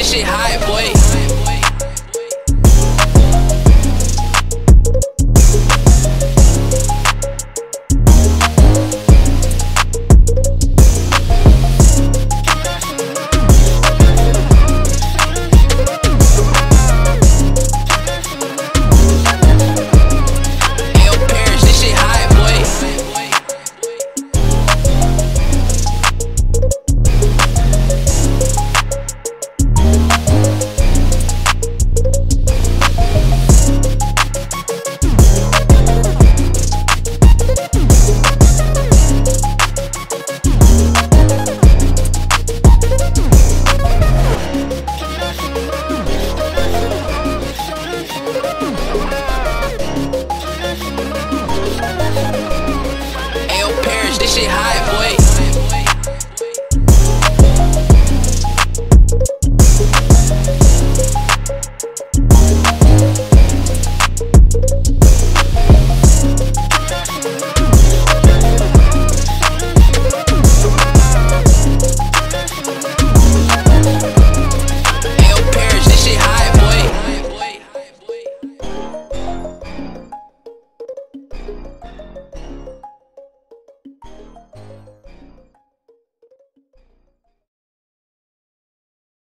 This shit hot, boy. Shit high, boy.